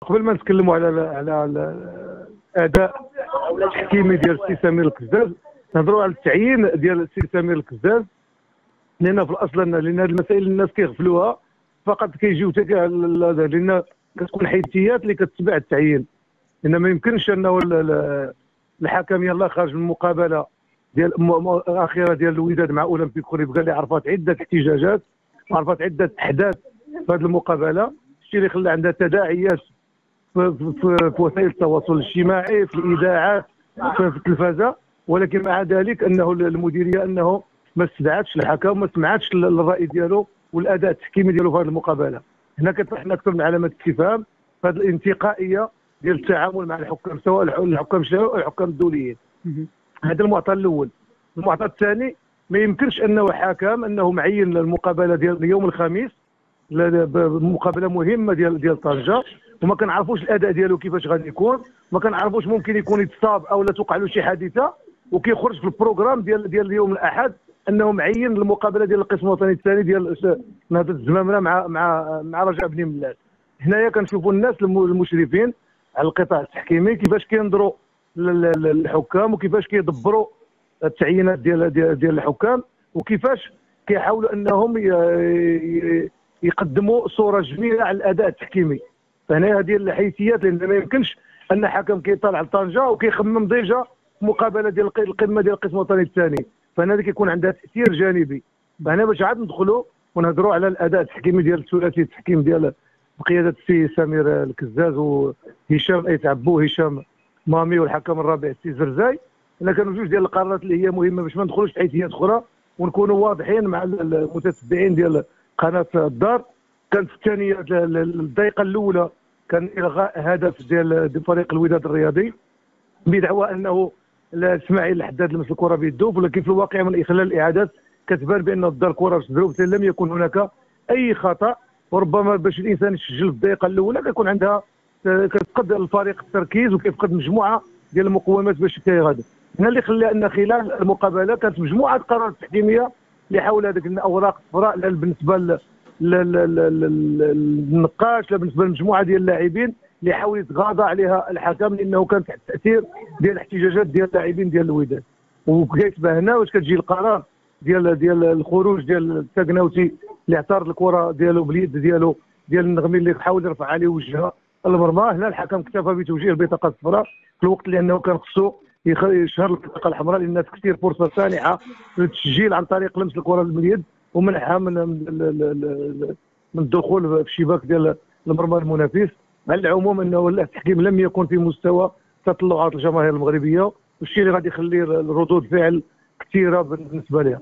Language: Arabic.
قبل ما نتكلموا على على الأداء التحكيمي ديال السي سمير الكزاز. نهضروا على التعيين ديال السي سمير الكزاز. لأن في الأصل لأن هذه المسائل الناس كيغفلوها. فقط كيجيو لأن كتكون حيثيات اللي كتبع التعيين. لأن ما يمكنش أنه الحكم يلاه خارج من المقابلة ديال الأخيرة ديال الوداد مع أولمبيك خريبكة اللي عرفت عدة احتجاجات وعرفت عدة أحداث في هذه المقابلة. الشيء اللي خلى عندها تداعيات في, وسائل التواصل الاجتماعي في الاذاعات في التلفازة. ولكن مع ذلك أنه المديرية أنه ما استدعتش الحكم ما سمعتش الرأي ديالو والأداء التحكيمي ديالو في هذه المقابلة. هنا كطرحنا أكثر من علامة استفهام في هذه الانتقائية ديال التعامل مع الحكام سواء الحكام الشرعيين أو الحكام الدوليين. هذا المعطى الأول. المعطى الثاني ما يمكنش أنه حكم أنه معين المقابلة ديال يوم الخميس مقابلة مهمة ديال ديال طنجة. وما كنعرفوش الأداء ديالو كيفاش غادي يكون ما كنعرفوش ممكن يكون يتصاب أو لا توقع له شي حادثة وكيخرج في البروغرام ديال ديال اليوم الأحد أنه معين المقابله ديال القسم الوطني الثاني ديال نهضة الزمامرة مع مع مع رجاء بني ملال. هنايا كنشوفوا الناس المشرفين على القطاع التحكيمي كيفاش كينظروا للحكام وكيفاش كيدبروا التعيينات ديال ديال, ديال الحكام وكيفاش كيحاولوا أنهم يقدموا صورة جميلة على الأداء التحكيمي. فهنا هذه الحيثيات لأن ما يمكنش أن حكم كيطلع لطنجة وكيخمم ديجا مقابلة ديال القمة ديال القسم الوطني الثاني. فهنا كيكون عندها تأثير جانبي. فهنا باش عاد ندخلوا ونهضروا على الأداء التحكيمي ديال الثلاثي التحكيم ديال بقيادة السي سمير الكزاز وهشام أيت عبو هشام مامي والحكم الرابع السي زرزاي. أنا كانوا جوج ديال القرارات اللي هي مهمة باش ما ندخلوش في حيثيات أخرى ونكونوا واضحين مع المتتبعين ديال قناة الدار. كانت الثانية الدقيقة الأولى كان إلغاء هدف ديال فريق الوداد الرياضي بدعوى أنه إسماعيل الحداد لمس الكرة بيدو ولكن في الواقع من خلال الإعادات كتبان بأن الدار الكره باش لم يكن هناك أي خطأ وربما باش الإنسان يسجل في الدقيقة الأولى كيكون عندها كتفقد الفريق التركيز وكيفقد مجموعة ديال المقومات باش كيغادر هنا اللي خلى أن خلال المقابلة كانت مجموعة قرارات تحكيمية اللي حول هذيك الأوراق الصفراء بالنسبة للنقاش لا بالنسبة لمجموعه ديال اللاعبين اللي حاول يتغاضى عليها الحكم لأنه كان تحت التأثير ديال الاحتجاجات ديال اللاعبين ديال الوداد. وكيتبان هنا واش كتجي القرار ديال ديال الخروج ديال التاكناوتي اللي اعترض الكرة ديالو باليد ديالو ديال النغمي اللي حاول يرفع عليه وجهها المرمى. هنا الحكم اكتفى بتوجيه البطاقة الصفراء في الوقت اللي أنه كان خصو يشهر البطاقة الحمراء لأن كثير فرصة سانحة للتسجيل عن طريق لمس الكرة باليد ومنعها من من الدخول في الشباك ديال المرمى المنافس. على العموم إنه التحكيم لم يكن في مستوى تطلعات الجماهير المغربية والشيء اللي غادي يخلي ردود فعل كثيرة بالنسبة لها.